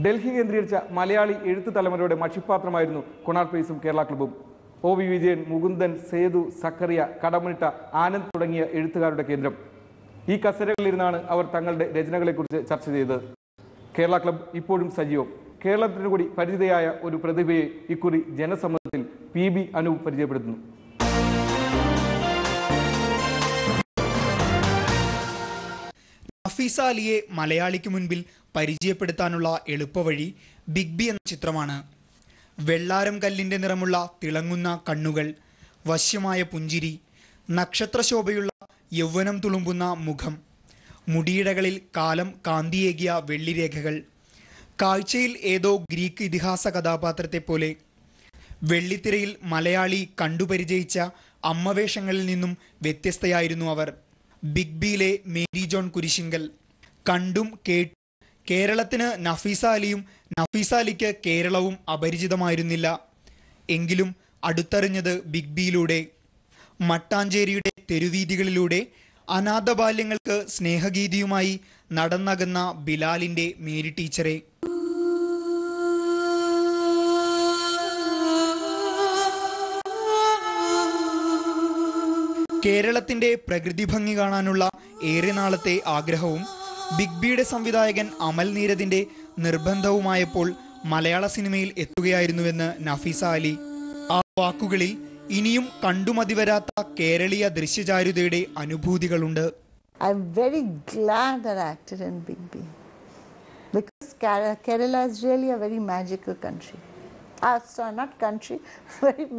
ഡൽഹി കേന്ദ്രീകരിച്ച മലയാളി എഴുത്ത് തലമുറയുടെ മഷിപ്പാത്രമായിരുന്നു കൊണാർ പേസും കേരള ക്ലബ്ബും. ഒ വി വിജയൻ മുകുന്ദൻ സേതു സക്കറിയ കടമുനിട്ട ആനന്ദ് തുടങ്ങിയ എഴുത്തുകാരുടെ കേന്ദ്രം. ഈ കസരകളിലിരുന്നാണ് അവർ തങ്ങളുടെ രചനകളെക്കുറിച്ച് ചർച്ച ചെയ്തത്. കേരള ക്ലബ് ഇപ്പോഴും സജീവം. കേരളത്തിന് കൂടി പരിചിതയായ ഒരു പ്രതിഭയെ ഇക്കുറി ജനസമ്മതത്തിൽ പി ബി അനൂപ് പരിചയപ്പെടുത്തുന്നു. നഫീസ അലിയെ മലയാളിക്ക് മുൻപിൽ പരിചയപ്പെടുത്താനുള്ള എളുപ്പവഴി ബിഗ് ബി എന്ന ചിത്രമാണ്. വെള്ളാരം കല്ലിന്റെ നിറമുള്ള തിളങ്ങുന്ന കണ്ണുകൾ വശ്യമായ പുഞ്ചിരി നക്ഷത്രശോഭയുള്ള യൗവനം തുളുമ്പുന്ന മുഖം മുടിയിടകളിൽ കാലം കാന്തിയേകിയ വെള്ളിരേഖകൾ കാഴ്ചയിൽ ഏതോ ഗ്രീക്ക് ഇതിഹാസ കഥാപാത്രത്തെ പോലെ വെള്ളിത്തിരയിൽ മലയാളി കണ്ടുപരിചയിച്ച അമ്മവേഷങ്ങളിൽ നിന്നും വ്യത്യസ്തയായിരുന്നു അവർ. ബിഗ് ബിയിലെ മേരി ജോൺ കുരിശിങ്കൽ. കണ്ടും കേട്ടും കേരളത്തിന് നഫീസ അലിയും നഫീസ അലിക്ക് കേരളവും അപരിചിതമായിരുന്നില്ല. എങ്കിലും അടുത്തറിഞ്ഞത് ബിഗ് ബിയിലൂടെ മട്ടാഞ്ചേരിയുടെ തെരുവീതികളിലൂടെ അനാഥ ബാല്യങ്ങൾക്ക് സ്നേഹഗീതിയുമായി നടന്നകുന്ന ബിലാലിന്റെ മേരി ടീച്ചറെ. കേരളത്തിന്റെ പ്രകൃതി ഭംഗി കാണാനുള്ള ഏറെ നാളത്തെ ആഗ്രഹവും ബിഗ് ബിയുടെ സംവിധായകൻ അമൽ നീരദിന്റെ നിർബന്ധവുമായപ്പോൾ മലയാള സിനിമയിൽ എത്തുകയായിരുന്നുവെന്ന് നഫീസ അലി. ആ വാക്കുകളിൽ ഇനിയും കണ്ടുമതിവരാത്ത കേരളീയ ദൃശ്യചാരുതയുടെ അനുഭൂതികളുണ്ട്. In Big B. Because Kerala, Kerala is really a very magical country. Ah, sorry, not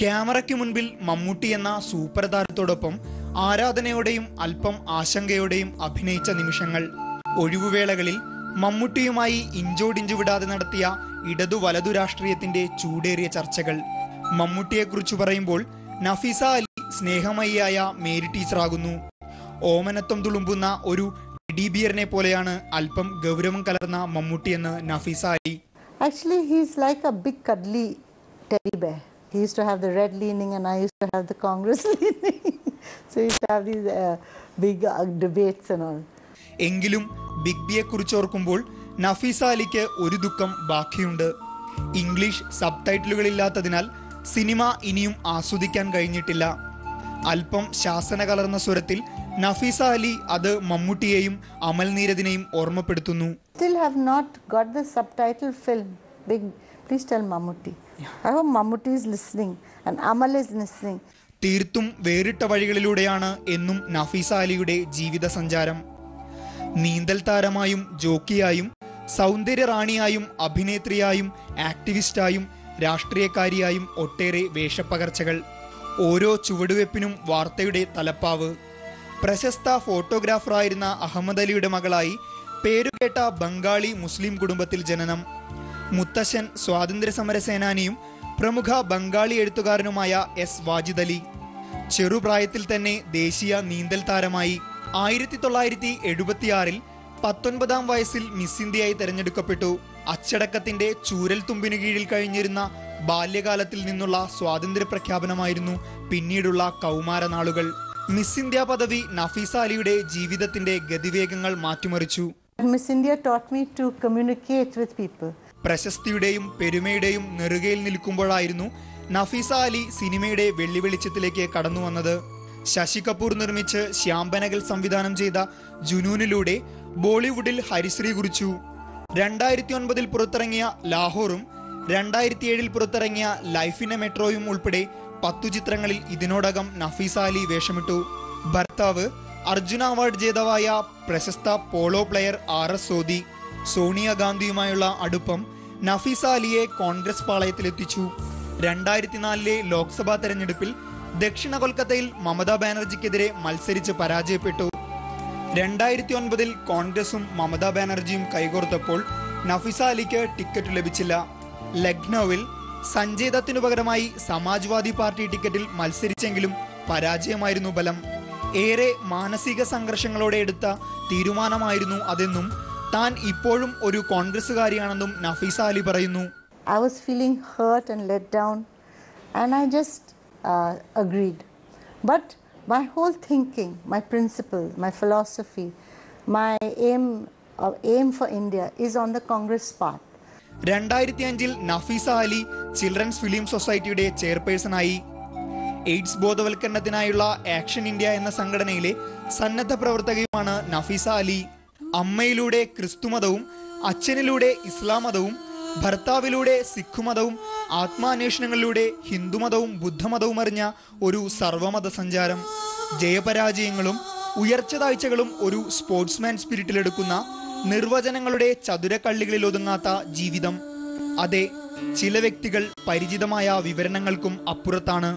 ക്യാമറയ്ക്ക് മുൻപിൽ മമ്മൂട്ടി എന്ന സൂപ്പർ താരത്തോടൊപ്പം ആരാധനയോടെയും അല്പം ആശങ്കയോടെയും അഭിനയിച്ച നിമിഷങ്ങൾ. ഒഴിവുവേളകളിൽ മമ്മൂട്ടിയുമായി ഇഞ്ചോടിഞ്ചു വിടാതെ നടത്തിയ ഇടതു വലതു രാഷ്ട്രീയത്തിന്റെ ചൂടേറിയ ചർച്ചകൾ. മമ്മൂട്ടിയെക്കുറിച്ച് പറയുമ്പോൾ നഫീസ അലി സ്നേഹമയിയായ മേരി ടീച്ചറാകുന്നു. ഓമനത്വം തുളുമ്പുന്ന ഒരു ഡിബിയറിനെ പോലെയാണ് അല്പം ഗൗരവം കലർന്ന മമ്മൂട്ടിയെന്ന് Nafisa Ali. Actually he's like a big cuddly teddy bear. He used to have the red leaning, and I used to have the Congress leaning. so we used to have these uh, big uh, debates and all. എങ്കിലും big ബിയെ കുറിച്ചോർക്കുമ്പോൾ നഫീസ അലിക്ക് ഒരു ദുഃഖം ബാക്കിയുണ്ട് English sub ടൈറ്റിലുകളില്ലാത്തതിനാൽ cinema ഇനിയും ആസ്വദിക്കാൻ കഴിഞ്ഞിട്ടില്ല അല്പം ശാസന കലർന്ന സ്വരത്തിൽ നഫീസ അലി അത് മമ്മൂട്ടിയെയും അമൽ നീരദിനെയും ഓർമ്മപ്പെടുത്തുന്നു Still have not got the subtitle film. Big, please tell Mammootty. തീർത്തും വേറിട്ട വഴികളിലൂടെയാണ് എന്നും നഫീസ അലിയുടെ ജീവിത സഞ്ചാരം. നീന്തൽ താരമായും ജോക്കിയായും സൗന്ദര്യ റാണിയായും അഭിനേത്രിയായും ആക്ടിവിസ്റ്റായും രാഷ്ട്രീയക്കാരിയായും ഒട്ടേറെ വേഷപ്പകർച്ചകൾ. ഓരോ ചുവടുവെപ്പിനും വാർത്തയുടെ തലപ്പാവ്. പ്രശസ്ത ഫോട്ടോഗ്രാഫറായിരുന്ന അഹമ്മദ് അലിയുടെ മകളായി പേരുകേട്ട ബംഗാളി മുസ്ലിം കുടുംബത്തിൽ ജനനം. മുത്തശ്ശൻ സ്വാതന്ത്ര്യ സമര സേനാനിയും പ്രമുഖ ബംഗാളി എഴുത്തുകാരനുമായ എസ് വാജിദ് അലി ചെറുപ്രായത്തിൽ തന്നെ ദേശീയ നീന്തൽ താരമായി. ആയിരത്തി തൊള്ളായിരത്തി എഴുപത്തിയാറിൽ പത്തൊൻപതാം വയസ്സിൽ മിസ് ഇന്ത്യയായി തെരഞ്ഞെടുക്കപ്പെട്ടു. അച്ചടക്കത്തിന്റെ ചൂരൽ തുമ്പിനു കീഴിൽ കഴിഞ്ഞിരുന്ന ബാല്യകാലത്തിൽ നിന്നുള്ള സ്വാതന്ത്ര്യ പ്രഖ്യാപനമായിരുന്നു പിന്നീടുള്ള കൗമാരനാളുകൾ മിസ് ഇന്ത്യ പദവി നഫീസ അലിയുടെ ജീവിതത്തിന്റെ ഗതിവേഗങ്ങൾ മാറ്റിമറിച്ചു. Miss India taught me to communicate with people. പ്രശസ്തിയുടെയും പെരുമയുടെയും നെറുകയിൽ നിൽക്കുമ്പോഴായിരുന്നു നഫീസ അലി സിനിമയുടെ വെള്ളി വെളിച്ചത്തിലേക്ക് കടന്നു വന്നത്. ശശി കപൂർ നിർമ്മിച്ച് ശ്യാംബനകൽ സംവിധാനം ചെയ്ത ജുനൂനിലൂടെ ബോളിവുഡിൽ ഹരിശ്രീ കുറിച്ചു. രണ്ടായിരത്തി ഒൻപതിൽ പുറത്തിറങ്ങിയ ലാഹോറും രണ്ടായിരത്തി ഏഴിൽ പുറത്തിറങ്ങിയ ലൈഫ് ഇൻ എ മെട്രോയും ഉൾപ്പെടെ പത്തു ചിത്രങ്ങളിൽ ഇതിനോടകം നഫീസ അലി വേഷമിട്ടു. ഭർത്താവ് അർജുന അവാർഡ് ജേതാവായ പ്രശസ്ത polo player R S Sodhi സോണിയാഗാന്ധിയുമായുള്ള അടുപ്പം നഫീസ അലിയെ കോൺഗ്രസ് പാളയത്തിലെത്തിച്ചു. രണ്ടായിരത്തി നാലിലെ ലോക്സഭാ തെരഞ്ഞെടുപ്പിൽ ദക്ഷിണ കൊൽക്കത്തയിൽ മമതാ ബാനർജിക്കെതിരെ മത്സരിച്ച് പരാജയപ്പെട്ടു. രണ്ടായിരത്തി ഒൻപതിൽ കോൺഗ്രസും മമതാ ബാനർജിയും കൈകോർത്തപ്പോൾ നഫീസ അലിക്ക് ടിക്കറ്റ് ലഭിച്ചില്ല. ലക്നൌവിൽ സഞ്ജയ് ദത്തിനു പകരമായി സമാജ്വാദി പാർട്ടി ടിക്കറ്റിൽ മത്സരിച്ചെങ്കിലും പരാജയമായിരുന്നു ബലം. ഏറെ മാനസിക സംഘർഷങ്ങളോടെ എടുത്ത തീരുമാനമായിരുന്നു അതെന്നും താൻ ഇപ്പോഴും ഒരു കോൺഗ്രസ്സുകാരിയാണെന്നും നഫീസ അലി പറയുന്നു. I was feeling hurt and let down and I just agreed but But my whole thinking, my principle, my philosophy, my aim for aim for India is on the Congress path. രണ്ടായിരത്തി അഞ്ചിൽ Nafisa Ali children's film സൊസൈറ്റിയുടെ ചെയർപേഴ്സണായി. AIDS ബോധവൽക്കരണത്തിനായുള്ള action India എന്ന സംഘടനയിലെ സന്നദ്ധ പ്രവർത്തകയുമാണ് നഫീസ അലി. അമ്മയിലൂടെ ക്രിസ്തുമതവും അച്ഛനിലൂടെ ഇസ്ലാം മതവും ഭർത്താവിലൂടെ സിഖ് മതവും ആത്മാന്വേഷണങ്ങളിലൂടെ ഹിന്ദുമതവും ബുദ്ധമതവും അറിഞ്ഞ ഒരു സർവമത സഞ്ചാരം. ജയപരാജയങ്ങളും ഉയർച്ച താഴ്ചകളും ഒരു സ്പോർട്സ്മാൻ സ്പിരിറ്റിലെടുക്കുന്ന നിർവചനങ്ങളുടെ ചതുരക്കള്ളികളിൽ ഒതുങ്ങാത്ത ജീവിതം. അതെ ചില വ്യക്തികൾ പരിചിതമായ വിവരണങ്ങൾക്കും അപ്പുറത്താണ്.